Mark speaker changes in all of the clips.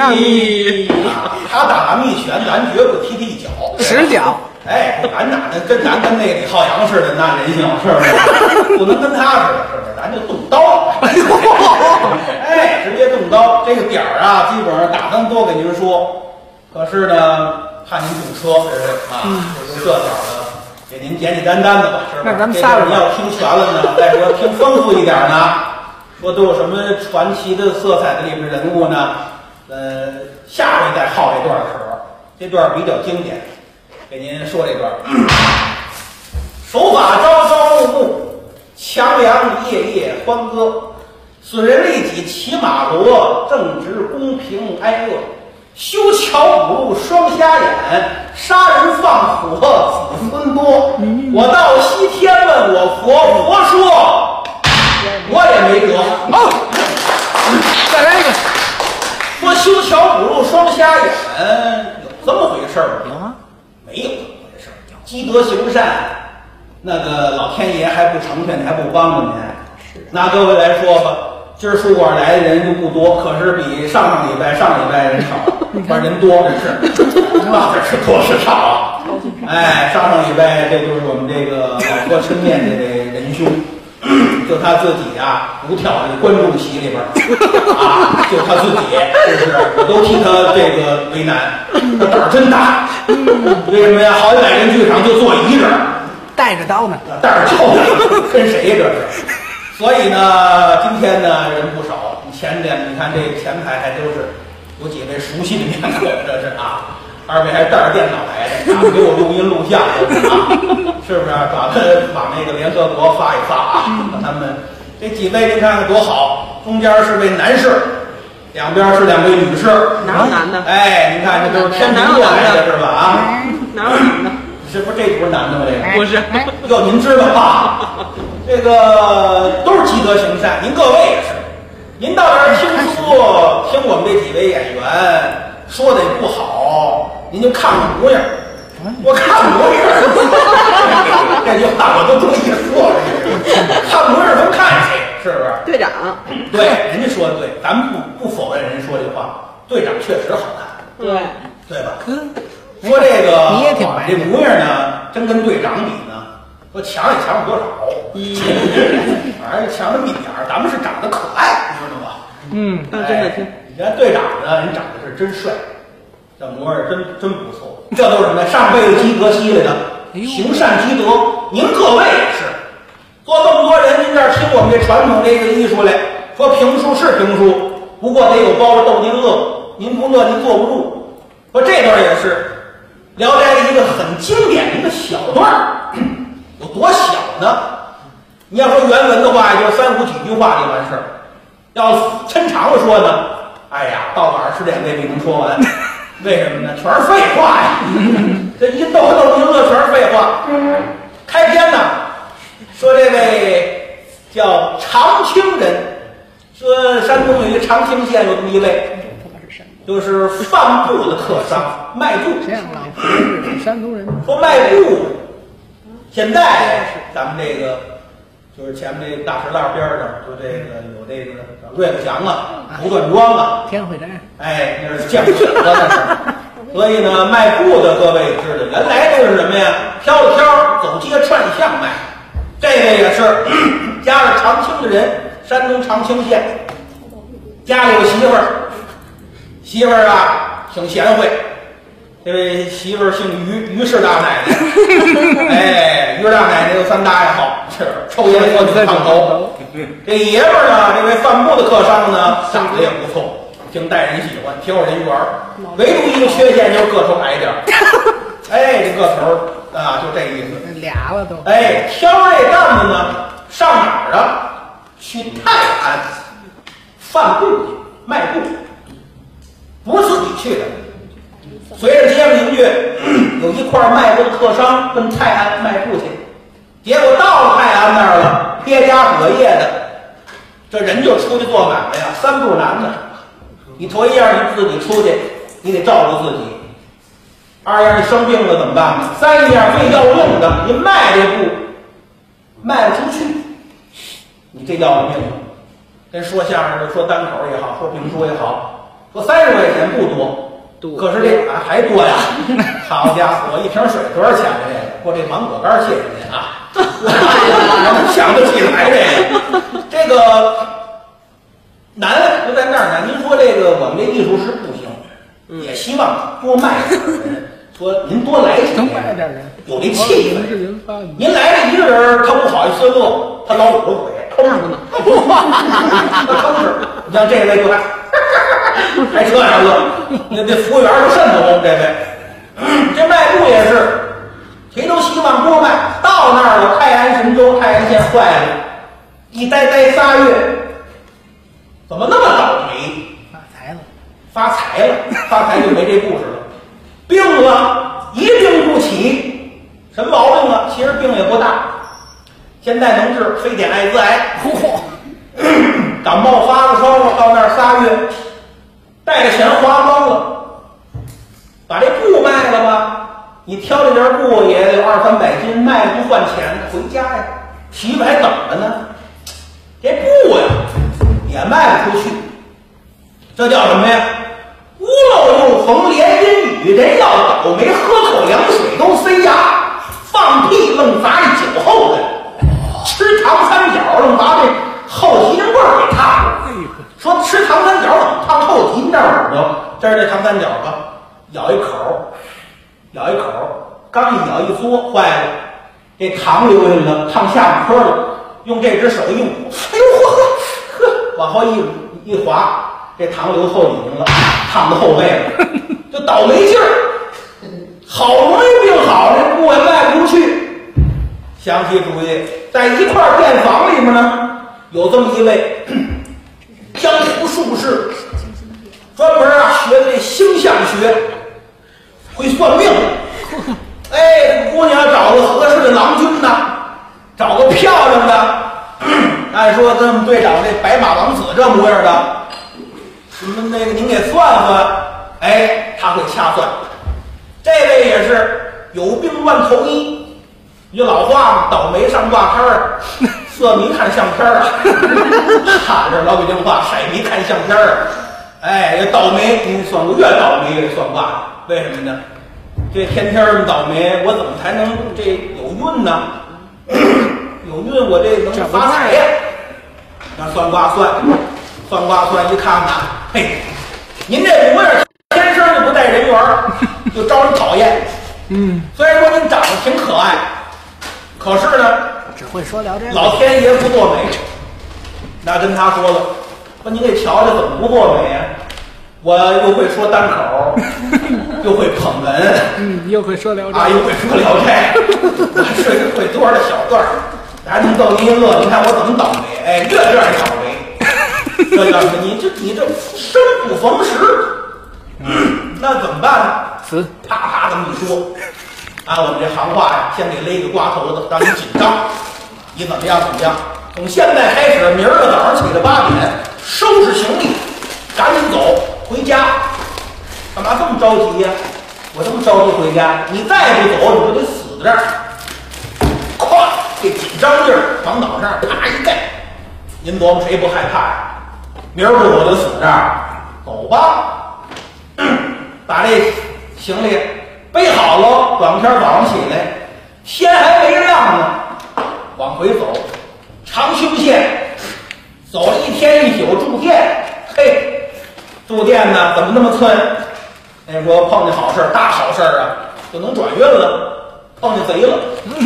Speaker 1: 咦，他打咱们一拳，咱绝不踢他一脚。
Speaker 2: 十脚，
Speaker 1: 哎，咱哪能跟咱跟那李浩洋似的那人性是不是？不能跟他似的，是不是？咱就动刀。哎，直接动刀。这个点儿啊，基本上打算多给您说，可是呢，怕您堵车，这是啊，就这点儿的，给您简简单单的吧，是吧？
Speaker 2: 那咱们
Speaker 1: 这
Speaker 2: 仨人
Speaker 1: 段你要听全了呢，再说听丰富一点呢，说都有什么传奇的色彩的里面人物呢？呃，下回再耗这段的时候，这段比较经典，给您说这段。手法朝朝暮暮，强梁夜夜欢歌。损人利己骑马骡，正直公平挨饿。修桥补路双瞎眼，杀人放火子孙多。我到西天问我佛，佛说我也没辙。
Speaker 2: 好，再来一个，
Speaker 1: 说修桥补路双瞎眼，有这么回事儿吗？
Speaker 2: 有吗？
Speaker 1: 没有这么回事儿。积德行善，那个老天爷还不成全你，还不帮着您。拿各位来说吧，今儿书馆来的人就不多，可是比上上礼拜、上礼拜人少，反正人多，这是，那这是多是少啊？哎，上上礼拜这就是我们这个老郭抻面的这仁兄。就他自己啊，不跳这观众席里边儿啊，就他自己，是不是？我都替他这个为难，他胆儿真大。为什么呀？好几百人剧场就坐一人，
Speaker 2: 带着刀呢，
Speaker 1: 带着刀呢，跟谁呀这是？所以呢，今天呢人不少。你前边你看这前排还都是有几位熟悉的面孔，这是啊。二位还带着电脑来的，啊，给我录音录像啊，是不是？把他往那个联合国发一发啊，把他们这几位您看看多好，中间是位男士，两边是两位女士，
Speaker 3: 哪有男的？
Speaker 1: 哎，您看这都是天平过来的是吧？啊，
Speaker 3: 哪有男的？
Speaker 1: 这不这不是男的吗？这个。
Speaker 3: 不是，
Speaker 2: 哎，
Speaker 1: 哟，您知道啊？这个都是积德行善，您各位也是。您到这儿听书，听我们这几位演员说的也不好，您就看看模样。我看模样，这句话我都多意说了。看模样都看谁，是不是？
Speaker 3: 队长，
Speaker 1: 对，人家说的对，咱们不不否认人说这话。队长确实好看，
Speaker 3: 对，
Speaker 1: 对吧？
Speaker 2: 嗯，
Speaker 1: 说这个
Speaker 2: 你也挺白
Speaker 1: 这模样呢，真跟队长比呢，说强也强不多少，反正强那么一点儿。咱们是长得可爱，你知道吗？
Speaker 2: 嗯，
Speaker 3: 那，真的听。
Speaker 1: 哎你看队长呢，人长得是真帅，这模样真真不错。这都是什么呀？上辈子积德积来的，行善积德。您各位也是，做这么多人，您这儿听我们这传统这个艺术来，说评书是评书，不过得有包着逗您乐，您不乐您坐不住。说这段也是《聊斋》的一个很经典的一个小段儿，有多小呢？你要说原文的话，也就三五几句话就完事儿。要抻长了说呢，哎呀，到晚上十点未必能说完。为什么呢？全是废话呀！这一逗逗您乐，全是废话。开篇呢，说这位叫长清人，说山东有一个长清县有这么一位，就是贩布的客商，卖布。
Speaker 2: 山东人，
Speaker 1: 说卖布，现在咱们这个就是前面这大石栏边上，就这个有这个瑞克祥啊、胡断庄啊，
Speaker 2: 天惠斋，
Speaker 1: 哎，那是见不起的那是。所以呢，卖布的各位知道，原来都是什么呀？挑着挑走街串巷卖。这位也是 家是长清的人，山东长清县，家里有媳妇儿，媳妇儿啊挺贤惠。这位媳妇儿姓于，于氏大奶奶。哎，于大奶奶有三大爱好，是抽烟喝酒烫头。这爷们儿呢，这位贩布的客商呢，长得也不错，挺待人喜欢，挺有人缘儿。唯独一个缺陷就是个头矮点儿。哎，这个头啊，就这意思。
Speaker 2: 俩了都，
Speaker 1: 哎，挑这担子呢，上哪儿啊？去泰安贩布去，卖布，不是自己去的。随着街坊邻居有一块卖布的客商奔泰安卖布去，结果到了泰安那儿了，撇家舍业的，这人就出去做买卖呀，三步难呢。你头一样你自己出去，你得照顾自己；二样你生病了怎么办？三样最要命的，你卖这布卖不出去，你这要命了。跟说相声的、说单口也好，说评书也好，说三十块钱不多，
Speaker 2: 多
Speaker 1: 可是这啊还多呀！好家伙，一瓶水多少钱呢？这个，我这芒果干谢谢您啊！我能想得起来这个，这个难就在那儿呢。您说这个我们这艺术师不行，也希望多卖点儿人，说您多来几
Speaker 2: 能
Speaker 1: 个
Speaker 2: 卖点人，
Speaker 1: 有这气氛。您来了一个人，他不好意思乐，他老捂着嘴，偷着呢，他偷着。你像这位就还 还这样乐，那这服务员儿都瘆得慌。这位，这卖布也是，谁都希望多卖。到那儿了，泰安神州泰安县坏了，一待待仨月，怎么那么倒霉？
Speaker 2: 发财了，
Speaker 1: 发财了，发财就没这故事了。病了，一病不起，什么毛病啊？其实病也不大，现在能治，非典、艾滋癌，
Speaker 2: 嚯，
Speaker 1: 感冒发了烧了，到那儿仨月，带着钱花光了，把这布卖了吧？你挑这件布也得有二三百斤，卖了不换钱，回家呀，媳妇还等着呢。这布呀，也卖不出去，这叫什么呀？屋漏又逢连阴雨，人要倒霉，喝口凉水都塞牙，放屁愣砸一酒后的，吃糖三角愣把这后脊梁棍儿给烫了。说吃糖三角怎么后脊那耳朵？这是这糖三角吧，咬一口，咬一口，刚一咬一嘬，坏了，这糖流下来了，烫下巴颏了。用这只手一捂，哎呦呵呵呵，往后一一滑，这糖流后脊梁了，烫到后背了，就倒霉劲儿。好容易病好，这布也卖不出去。想起主意，在一块儿店房里面呢，有这么一位江湖术士，专门啊学的这星象学，会算命。哎，姑娘找个合适的郎君呐，找个漂亮的，按说咱们队长这白马王子这模样的，什么那个您给算算，哎，他会掐算。这位也是有病乱投医，一老话嘛，倒霉上挂摊儿，色迷看相片儿啊，哈，这老北京话，色迷看相片儿啊。哎，这倒霉，您算过越倒霉越算卦，为什么呢？这天天这么倒霉，我怎么才能这有运呢？有运，我这能发财呀？那算卦算，算卦算一看看，嘿，您这模样天生就不带人缘儿，就招人讨厌。
Speaker 2: 嗯，
Speaker 1: 虽然说您长得挺可爱，可是呢，
Speaker 2: 只会说聊这个。
Speaker 1: 老天爷不作美。那跟他说了，说你这瞧瞧怎么不作美呀？我又会说单口，又会捧哏，
Speaker 2: 嗯，又会说聊斋
Speaker 1: 啊，又会说聊斋，我还是会多少的小段儿，还能逗您一乐。你看我怎么倒霉？哎，越这样倒霉。这叫什么？你这你这生不逢时，那怎么办呢？
Speaker 2: 死，
Speaker 1: 啪啪这么一说，按我们这行话呀，先给勒个瓜头子，让你紧张。你怎么样？怎么样？从现在开始，明儿个早上起来八点，收拾行李，赶紧走回家。干嘛这么着急呀、我这么着急回家，你再不走，你就得死在这儿？咵，这紧张劲儿往脑上啪一盖，您琢磨谁不害怕呀？明儿不我就死这儿，走吧。把这行李背好了，转天早上起来，天还没亮呢，往回走，长兴县走了一天一宿住店，嘿，住店呢怎么那么寸？那说碰见好事儿，大好事儿啊，就能转运了，碰见贼了。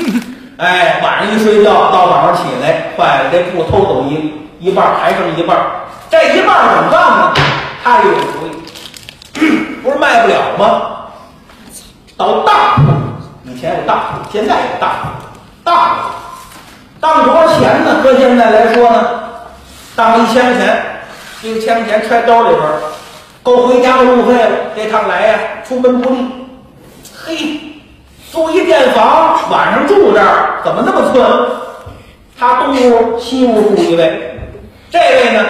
Speaker 1: 哎，晚上一睡觉，到早上起来，坏了，这布偷走一一半儿，还剩一半儿，这一半儿怎么办呢？他也有主意。不是卖不了吗？到当，以前有当，现在有当，当，当多少钱呢？搁现在来说呢，当了一千块钱，这个千块钱揣兜里边，够回家的路费了。这趟来呀，出门不利。嘿，租一店房，晚上住这儿，怎么那么寸？他东屋西屋住一位，这位呢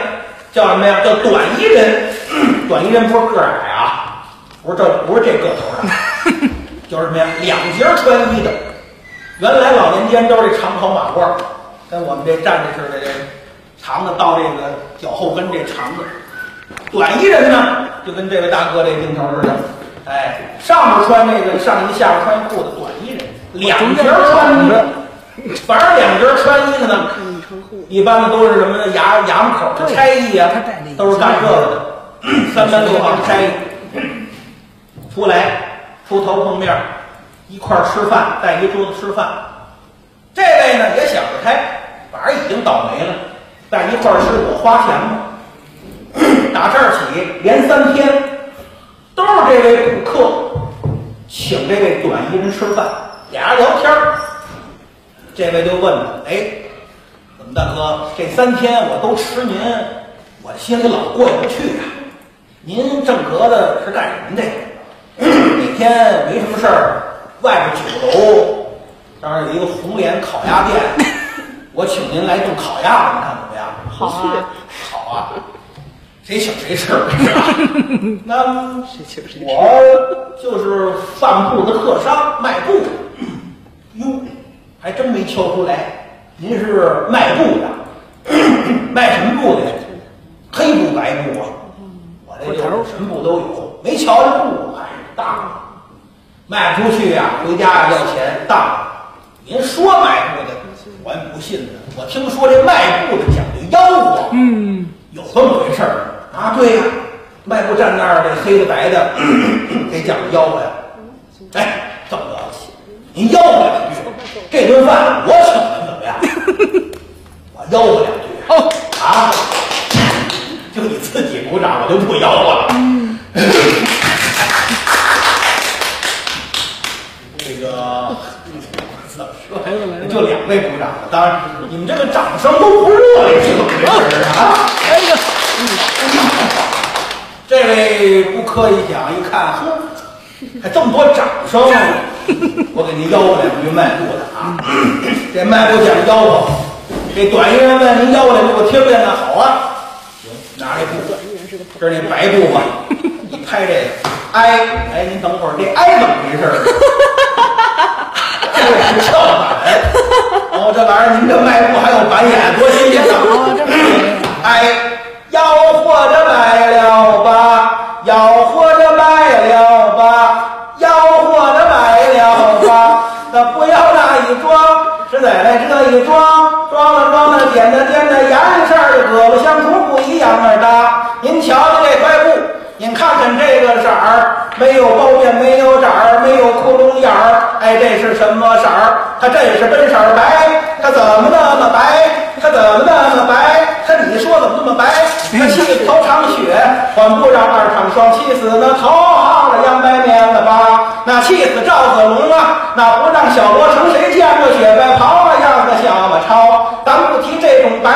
Speaker 1: 叫什么呀？叫短衣人。短衣人不是个矮啊，不是这不是这个头的，就是什么呀？两截穿衣的。原来老年间都是这长袍马褂，跟我们这站着似的，这长的到这个脚后跟这长的。短衣人呢，就跟这位大哥这镜头似的，哎，上面穿那个上衣，下面穿一裤子，短衣人，两截穿衣服，反正两截穿衣的呢，一般的都是什么呢？衙衙门口的差役啊，都是干这个的，三班六房差役出来，出头碰面，一块儿吃饭，在一桌子吃饭。这位呢也想得开，反正已经倒霉了，在一块儿吃我花钱吗。打这儿起，连三天都是这位顾客请这位短衣人吃饭，俩人聊天儿。这位就问了：“哎，怎么大哥，这三天我都吃您，我心里老过意不去呀、您正格的是干什么的？哪天没什么事儿，外边酒楼当然有一个红莲烤鸭店，我请您来顿烤鸭，您看？
Speaker 2: 好啊，
Speaker 1: 好啊，谁请谁吃，是吧？那
Speaker 2: 谁请谁吃
Speaker 1: 我就是饭铺的客商，卖布的。哟，还真没瞧出来，您是卖布的，卖什么布的？黑布白布啊？我这就是什么布都有，没瞧着布还是大，卖不出去呀、回家要钱当。您说卖布的，我还不信呢。我听说这卖布的讲究吆喝，
Speaker 2: 嗯，
Speaker 1: 有这么回事儿啊？对呀、卖布站那儿，这黑的白的，给讲究吆喝呀。哎，这么着，您吆喝两句，这顿饭我请您怎么样？我吆喝两句。
Speaker 2: 哦，
Speaker 1: 啊，就你自己鼓掌，我就不吆喝了。这个怎么说？就两位鼓掌了，当然你们这个掌声都不热烈，是怎么回事啊？
Speaker 2: 哎呀，
Speaker 1: 这位不客一讲一看，呵，还这么多掌声，我给您吆喝两句卖布的啊。这卖布讲吆喝，这短衣人问您吆喝两句，我听听呢。好啊，行，拿这布，这是那白布吧？一拍这个，哎哎，您等会儿，这哎怎么回事儿？这是跳板。哦，这玩意儿您这卖布还有板眼，多新鲜呐！哎，吆喝着卖了吧，吆喝着卖了吧，吆喝着卖了吧。那不要那一装，是再来这一装，装了装了，点的点的，颜色儿胳膊像图不一样儿大。您瞧瞧这块布，您看看这个色儿，没有包边，没有褶儿，没有窟窿眼儿。哎，这是什么色儿？它这是本色儿白，它怎么那么白？它怎么那么白？它你说怎么那么白？它气头长血，还不让二场双，气死那头号了杨白面了吧？那气死赵子龙啊！那不让小罗成，谁见过雪白袍啊？样子像么超？咱不提这种白、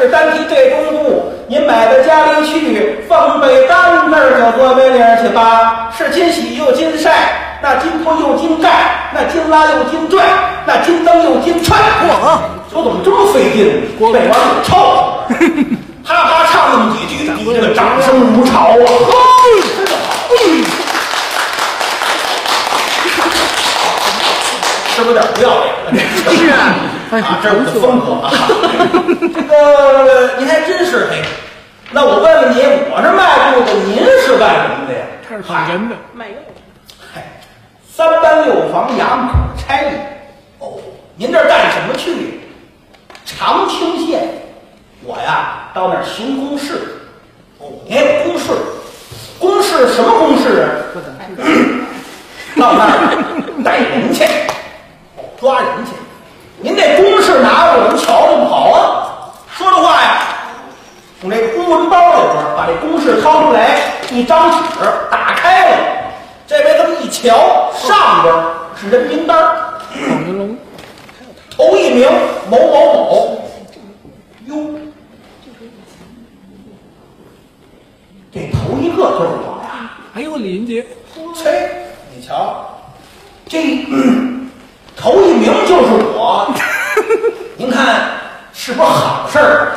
Speaker 1: 是单提这种布。您买到家里去，放被单那儿就搁被里去吧。是金洗又金晒，那金铺又金盖，那金拉又金拽，那金灯又金踹。
Speaker 2: 嚯
Speaker 1: 说怎么这么费劲？这玩意儿臭！哈哈唱那么几句，你这个掌声如潮啊！真的好。是不是有点不要脸了？这
Speaker 2: 是啊
Speaker 1: 这是我的风格啊。这个您还真是嘿。那我问问您，我这卖布的，您是干什么的呀？
Speaker 2: 这是捧哏的，
Speaker 1: 嗨，三班六房衙门口差役。哦，您这干什么去？长清县，我呀到那儿行公事。哦，您有公事？公事什么公事啊？到那儿逮人去，哦，抓人去。您这公事拿着我们瞧瞧好啊！说这话呀，从这公文包里边把这公事掏出来，一张纸打开了，这边这么一瞧，上边是人名单儿，
Speaker 2: 捧云龙，
Speaker 1: 头一名某某某。哟，这头一个就是我呀。
Speaker 2: 哎呦李云杰，
Speaker 1: 切，你瞧，这、嗯头一名就是我，您看是不是好事儿？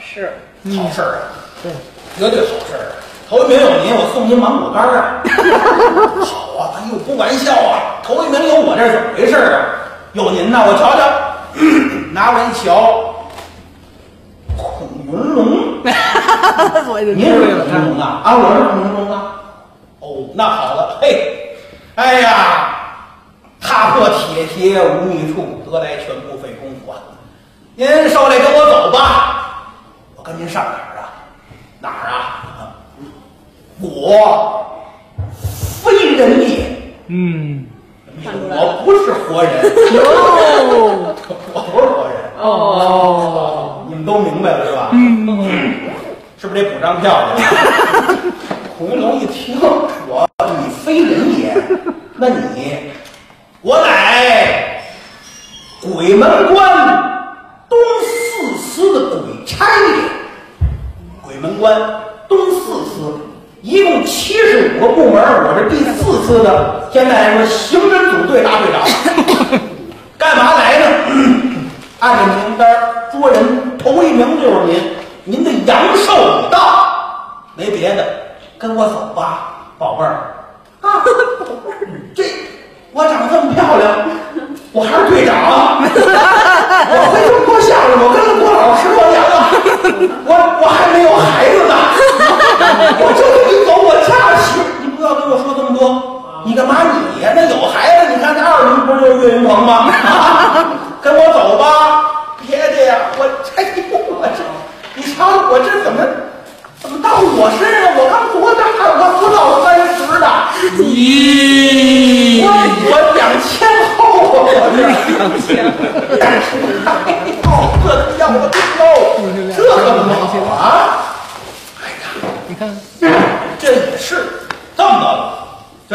Speaker 1: 是好事儿啊，
Speaker 2: 对，
Speaker 1: 绝对好事儿啊！头一名有您，我送您芒果干儿啊！好啊，哎呦，不玩笑啊！头一名有我，这是怎么回事儿啊？有您呐，我瞧瞧，拿过来一瞧，孔云龙，
Speaker 3: 所以就
Speaker 1: 您是孔云龙啊？啊，我是孔云龙啊。哦，那好了，嘿，哎呀，踏破铁鞋无觅处，得来全不费工夫啊。您受累跟我走吧，我跟您上哪儿啊？哪儿啊？我非人也，
Speaker 2: 嗯，
Speaker 1: 我不是活人，
Speaker 3: 哦
Speaker 1: 我不是活人。
Speaker 3: 哦，
Speaker 1: 你们都明白了是吧？嗯，是不是得补张票去？孔云龙一听，我你非人也，那你我乃鬼门关东四司的鬼差也。鬼门关东四司一共七十五个部门，我是第四司的，现在是刑侦组队大队长。干嘛来呢？按照名单捉人，头一名就是您，您的阳寿已到，没别的，跟我走吧，宝贝儿。啊，宝贝儿，这我长得这么漂亮，我还是队长啊！我会这么多相声，我跟了郭老师多年了，我我还没有孩子呢，我就跟你走，我家媳妇，你不要跟我说这么多，你干嘛你呀？那有孩子，你看那二名不是就是岳云鹏吗？跟我走吧，别介呀，我这我这，你瞧我这怎么怎么到我身上？我刚多大？我刚不到三十呢，
Speaker 2: 咦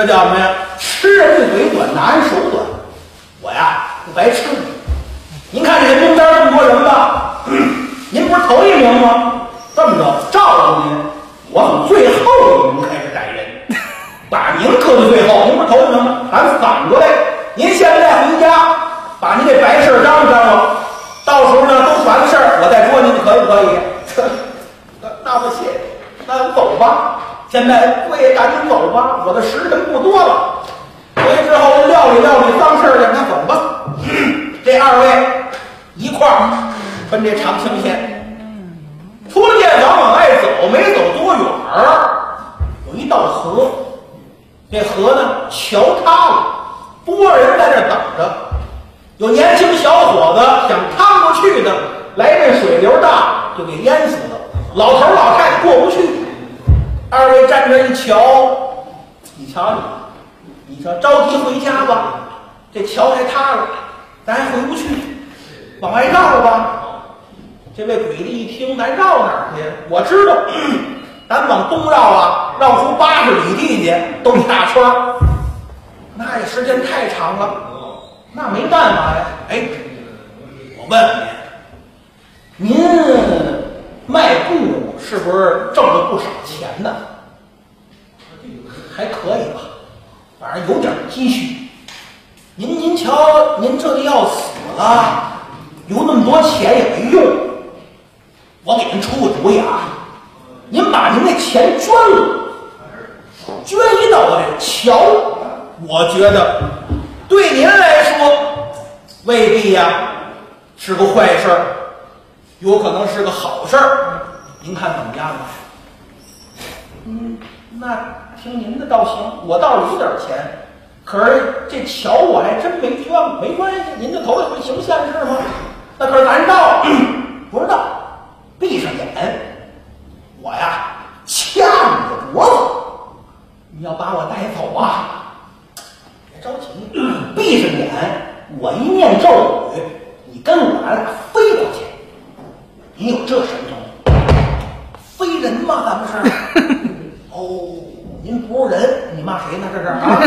Speaker 1: 这叫什么呀？吃人家嘴短，拿人手短。我呀不白吃你。您看这名单这么多人吧，您不是头一名吗？这么着，照顾您，我从最后一名开始逮人，把您搁在最后。您不是头一名吗？咱反过来，您现在回家把您这白事儿张罗张罗，到时候呢都完事儿，我再捉您，可以不可以？那那不谢，那咱走吧。现在贵赶紧走吧，我的时辰不多了。回去之后料理料理脏事儿去，那走吧。这二位一块儿奔这长清县。出了店房往外走，没走多远儿，有一道河。这河呢，桥塌了，多少人在这等着。有年轻小伙子想趟过去的，来这水流大，就给淹死了。老头老太太过不去。二位站这一瞧，你瞧你，你瞧着急回家吧，这桥还塌了，咱还回不去，往外绕吧。这位鬼子一听，咱绕哪去？我知道，咱往东绕啊，绕出八十里地去，兜一大圈儿，那也时间太长了，那没办法呀。哎，我问问您，您卖布是不是挣了不少钱呢？还可以吧，反正有点积蓄。您您瞧，您这就要死了，有那么多钱也没用。我给您出个主意啊，把您那钱捐了，捐一到这桥，我觉得对您来说未必呀是个坏事儿，有可能是个好事儿。您看怎么样吧？嗯，那听您的倒行，我倒是有点钱，可是这桥我还真没捐，没关系，您的头一回行善事吗？那可是咱道，不知道，闭上眼，我呀掐你的脖子，你要把我带走啊，别着急，闭上眼，我一念咒语，你跟我俩飞过去，你有这神通？飞人吗？咱们是？哦，您不是人，你骂谁呢？这是啊？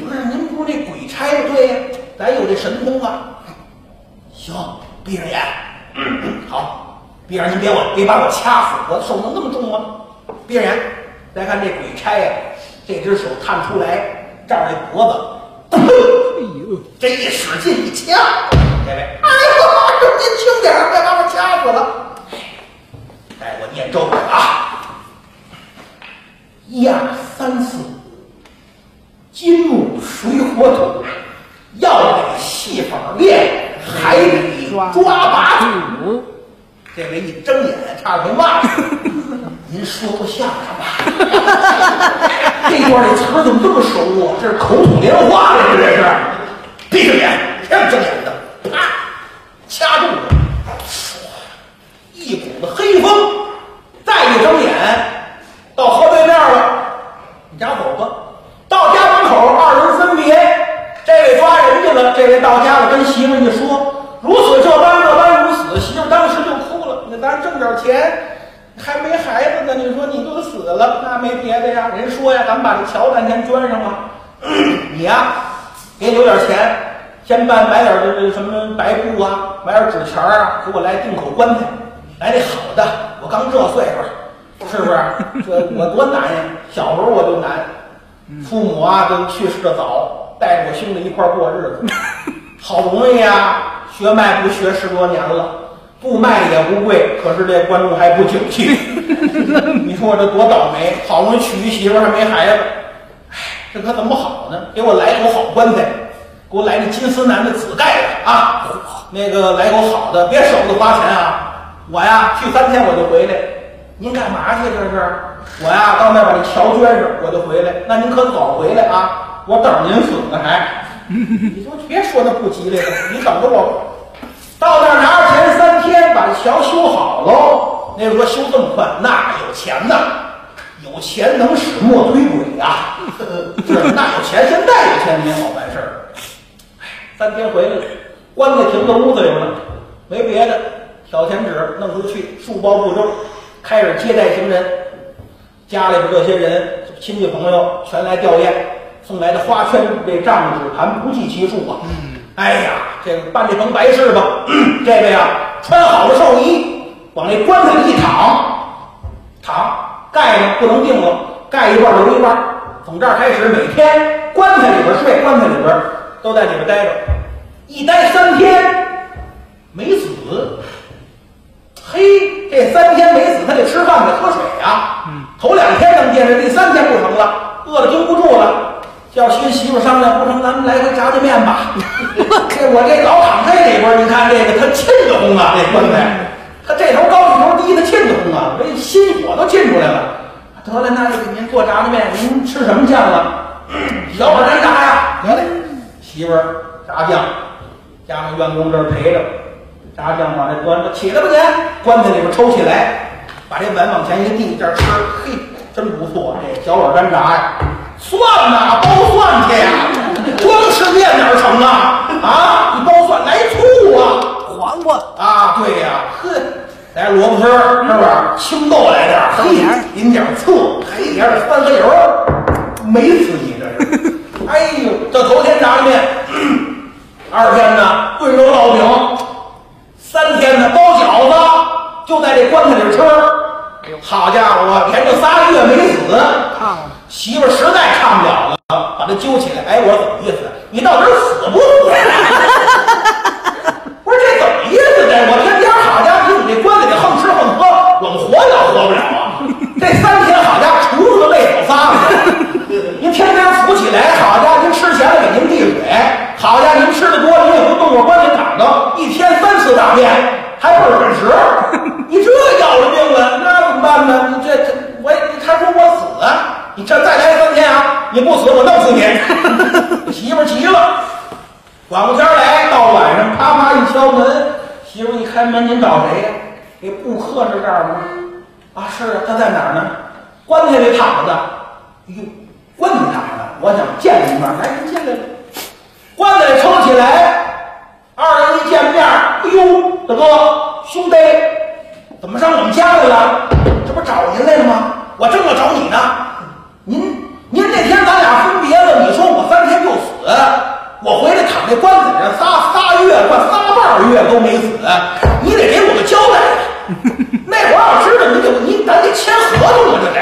Speaker 1: 不是，您不是那鬼差对呀？咱有这神通啊。行，闭上眼。好，闭上，您别我别把我掐死，我的手能那么重吗？闭上眼，再看这鬼差呀，这只手探出来，这儿这脖子，
Speaker 2: 哎呦，
Speaker 1: 这一使劲一掐，这位，哎呦，您轻点儿，别把我掐死了。哎，我念咒语啊，一二三四，金木水火土，要得戏法练，还得抓把土。这位一睁眼，差点没骂了。您说不相声吧？这段这词儿怎么这么熟啊？这是口吐莲花了，你，这是。闭上眼，千万睁眼的，啪，掐住了，一股子黑风，再一睁眼，到河对面了，你家走吧。到家门口，二人分别，这位抓人去了，这位到家了，跟媳妇儿一说，如此这般这般钱，还没孩子呢，你说你都死了，那没别的呀。人说呀，咱们把这桥咱先捐上吧。你呀，给留点钱，先办买点这这什么白布啊，买点纸钱儿啊，给我来订口棺材，来那好的。我刚这岁数，是不是？这我多难呀！小时候我就难，父母啊都去世的早，带着我兄弟一块儿过日子，好不容易啊，学卖布学十多年了，布卖也不贵，可是这观众还不景气。你说我这多倒霉！好不容易娶一媳妇儿还没孩子，唉，这可怎么好呢？给我来口好棺材，给我来个金丝楠的紫盖子啊，那个来口好的，别舍不得花钱啊！我呀去三天我就回来，您干嘛去？这是我呀到那儿把这桥捐上，我就回来。那您可早回来啊！我等着您死呢还。你说别说那不吉利的，你等着我。到那儿拿着钱天把这桥修好喽。那个说修这么快，那有钱呐，有钱能使磨推鬼呀、是那有钱，现在有钱你也好办事儿。三天回来了，棺材停在屋子里了，没别的，挑钱纸弄出去，数包步骤，开始接待行人。家里边这些人亲戚朋友全来吊唁，送来的花圈、这账纸盘不计其数啊。哎呀，这个办这棚白事吧，这位啊，穿好了寿衣，往那棺材里一躺，躺盖着不能定了，盖一半留一半。从这儿开始，每天棺材里边睡，棺材里边都在里边待着，一待三天没死。嘿，这三天没死，他得吃饭得喝水呀、头两天能见着，第三天不成了，饿得经不住了，叫新媳妇商量，不成，咱们来回炸酱面吧。这我这老躺这里边儿，你看这个他沁得慌啊，这棺材，他这头高这头低，他沁得慌啊，这心火都沁出来了。得了，那就给您做炸酱面，您吃什么酱啊？小碗干炸呀，得嘞。媳妇儿炸酱，加上员工这儿陪着，炸酱往这端着，起来吧您，棺材里边抽起来，把这碗往前一递，这儿吃，嘿，真不错，这小碗干炸呀，蒜呐，包蒜去呀，光吃面哪儿成啊？啊，你包蒜来醋啊，
Speaker 3: 黄瓜，
Speaker 1: 啊，对呀，哼，来萝卜丝儿，是不是？青豆来点儿，嘿，淋点儿醋，嘿，点儿三合油，美死你这是！哎呦，这头天炸的面，二天呢炖肉烙饼，三天呢包饺子，就在这棺材里吃。好家伙，连着仨月没死，
Speaker 3: 烫
Speaker 1: 媳妇儿实在看不了了，把他揪起来。哎，我怎么意思？你到底死不死？不是这怎么意思呢？我天天好家伙，你这棺材里横吃横喝，我们活也活不了啊！这三天好家伙，厨子累倒仨了。您天天扶起来，好家伙，您吃咸了给您递水，好家伙，您吃的多，您也不动过棺材躺着，一天三次大便，还倍儿准时。你这要了命了，那怎么办呢？你这这我他说我死啊，你这再来三天啊，你不死我弄死你。媳妇儿急了。转过天来，到晚上，啪啪一敲门，媳妇儿一开门，您找谁呀？那顾客是这儿吗？啊，是啊，他在哪儿呢？棺材里躺着呢。哎呦，棺材里躺着呢，我想见一面，来，这棺材上仨仨月，快仨半月都没死，你得给我个交代。那会儿要知道，你就你咱得签合同啊，这得。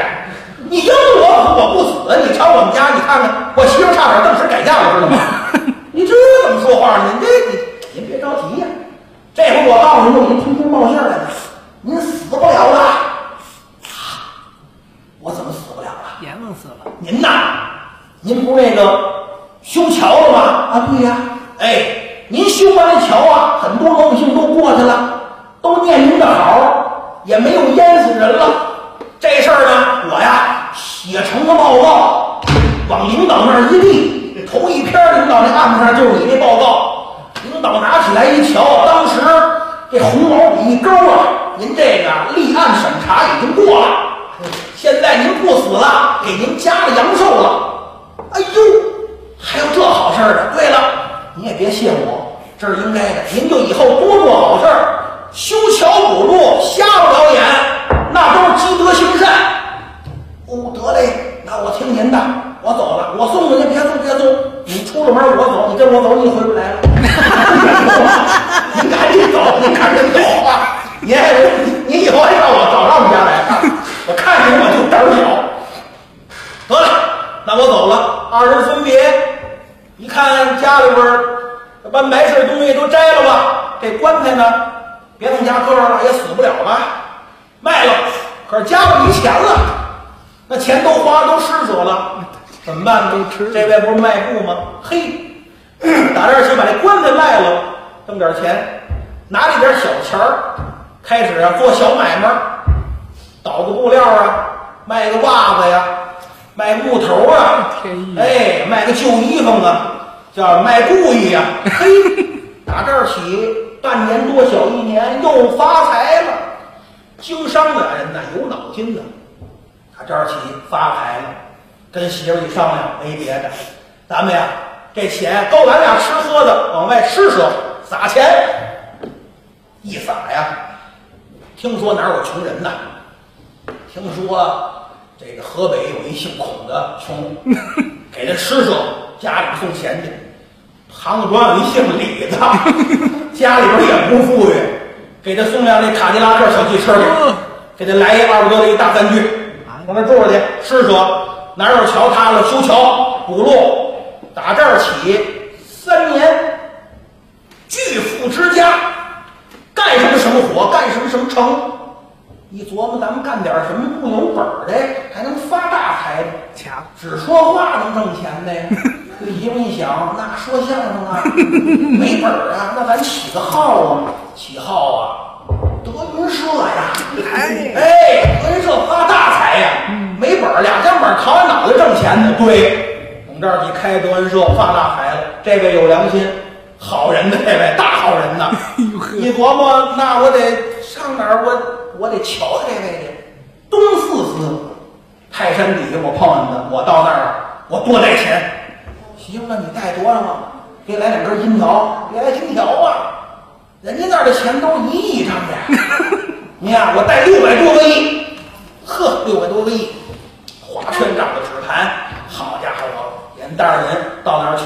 Speaker 1: 你应我死我不死，你瞧我们家，你看看我媳妇差点顿时改嫁了，知道吗？你这怎么说话呢？您这你您别着急呀、这回我告诉您，我您通风报信来了，您死不了了。啊我怎么死不了了？
Speaker 3: 阎王死了，
Speaker 1: 您呐，您不是那个修桥了吗？啊，对呀。哎，您修完这桥啊，很多老百姓都过去了，都念您的好，也没有淹死人了。这事儿呢，我呀写成个报告，往领导那儿一递，这头一篇领导那案子上就是你那报告。领导拿起来一瞧，当时这红毛笔一勾啊，您这个立案审查已经过了，现在您不死了，给您加了阳寿了。哎呦，还有这好事儿呢！你也别谢我，这是应该的。您就以后多做好事儿，修桥补路、瞎不了眼，那都是积德行善。哦，得嘞，那我听您的，我走了，我送您，别送，别送，你出了门我走，你跟我走，你回不来了。你赶紧走，你赶紧走吧。你还你以后还让我找上我们家来，我看见我就胆小。得了，那我走了。二人分别，看家里边儿办白事东西都摘了吧，这棺材呢，别从家搁上了，也死不了吧，卖了。可是家里没钱了，那钱都花都施舍了，怎么办呢？这位不是卖布吗？嘿，打这儿起把这棺材卖了，挣点钱，拿这点小钱儿，开始啊做小买卖儿，倒个布料啊，卖个袜子呀，卖个木头啊，哎，卖个旧衣服啊，叫卖布艺呀。嘿，打这儿起，半年多小一年又发财了。经商的人呢，有脑筋的，打这儿起发财了，跟媳妇儿一商量，没别的，咱们呀，这钱够咱俩吃喝的，往外施舍，撒钱，一撒呀，听说哪儿有穷人呐？听说这个河北有一姓孔的穷，给他施舍，家里送钱去。唐子庄有一姓李的，家里边也不富裕，给他送辆那卡迪拉克小汽车去，给他来一二百多的一大三居，往那住着去，施舍。哪儿有桥塌了修桥补路，打这儿起三年，巨富之家，干什么什么火，干什么什么成。一琢磨，咱们干点什么不有本儿的，还能发大财只说话能挣钱的呀？这姨夫一想，那说相声啊，没本儿啊，那咱起个号啊，起号啊，德云社呀，
Speaker 2: 哎
Speaker 1: 哎，德云社发大财呀，没本儿，俩肩膀扛着脑袋挣钱呢，对，我们这儿一开德云社发大财了，这位有良心，好人呢，这位大好人呐，
Speaker 2: 呦呵
Speaker 1: 一琢磨，那我得上哪儿？我我得瞧瞧这位去。东四司，泰山底下我碰见他，我到那儿我多带钱。媳妇，那你带多少？啊？给来两根金条，给来金条啊！人家那儿的钱都一亿张的，你呀、我带六百多个亿，呵，六百多个亿，划圈照的纸盘，好家伙，连带着人到那儿去，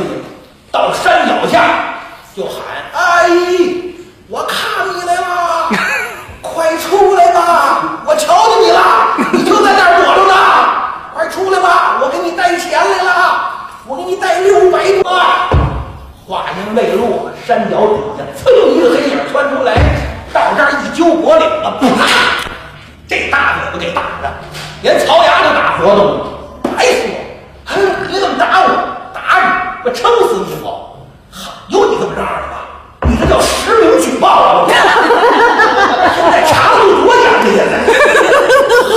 Speaker 1: 到山脚下就喊：“阿姨，我看你来了，快出来吧，我瞧见你了，你就在那儿躲着呢，快出来吧，我给你带钱来了，我给你带六百多。”话音未落，山脚底下噌一个黑影窜出来，到这儿一揪脖领子，啪！这大嘴巴给打的，连槽牙都打活动了。还说，哼，你怎么打我？打你，我抽死你我！好，有你这么嚷嚷的吧？你这叫实名举报啊！我现在查处多严了，现在。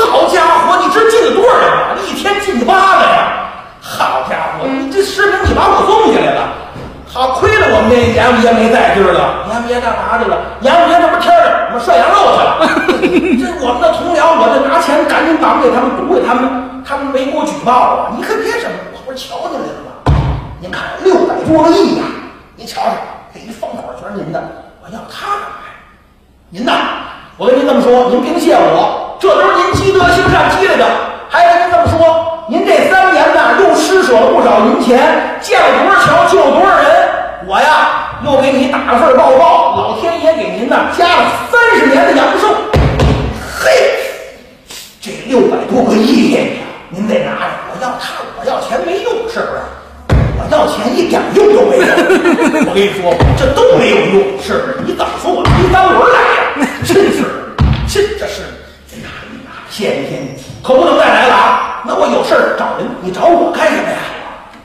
Speaker 1: 好家伙，你这进了多少人啊？你一天进八个呀！好家伙，你这视频你把我送下来了。好，亏了我们这阎王爷没在这儿了。阎王爷干嘛去了？阎王爷这不天儿我们涮羊肉去了。这我们的同僚，我这拿钱赶紧绑给他们，堵给他们，他们没给我举报啊！你可别什么，我不是瞧见来了吗？您看六百多个亿呀、您瞧瞧，这一放火全是您的，我要他干嘛呀？您呐，我跟您这么说，您别谢我，这都是您积德行善积来的。还跟您这么说，您这三年呐，又施舍了不少银钱，建了多少桥，救了多少人。我呀，又给你打了份报告，老天爷给您呢加了三十年的阳寿。嘿，这六百多个亿呀，您得拿着。我要他，我要钱没用，是不是？我要钱一点用都没有。我跟你说，这都没有用，是不是？你怎么说我推三轮来呀？真是，真这是，哎呀哎呀，谢谢谢谢，可不能再来了啊！那我有事儿找人，你找我干什么呀？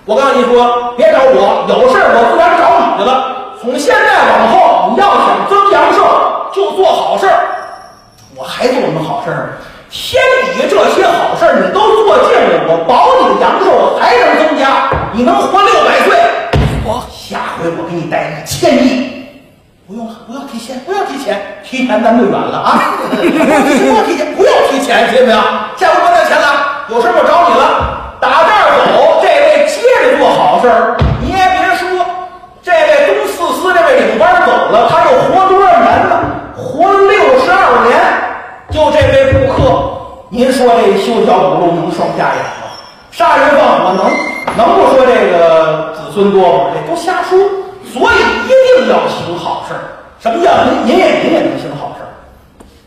Speaker 1: 我告诉你说，别找我，有事儿我自然找你去了。从现在往后，你要想增阳寿，就做好事儿。我还做什么好事儿？天底下这些好事儿你都做尽了，我保你的阳寿还能增加，你能活六百岁。我下回我给你带一千亿，不用了，不要提钱，不要提钱，提钱咱就远了啊！不要提钱，不要提钱，行不行？下回不带钱了，有事儿我找你了。打这儿走，做好事儿，你也别说，这位东四司这位领班走了，他又活多少年了？活了六十二年。就这位顾客，您说这修桥补路能双下眼吗？杀人放火能能不说这个子孙多吗？这都瞎说。所以一定要行好事儿。什么叫您您也您也能行好事儿？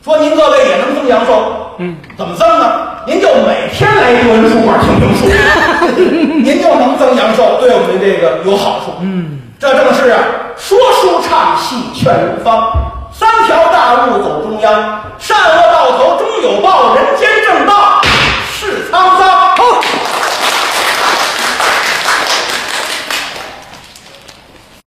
Speaker 1: 说您各位也能增阳寿，
Speaker 2: 嗯，
Speaker 1: 怎么增呢？您就每天来一文书馆听评书，您就能增阳寿，对我们这个有好处。
Speaker 2: 嗯，
Speaker 1: 这正是啊，说书唱戏劝人方，三条大路走中央，善恶到头终有报，人间正道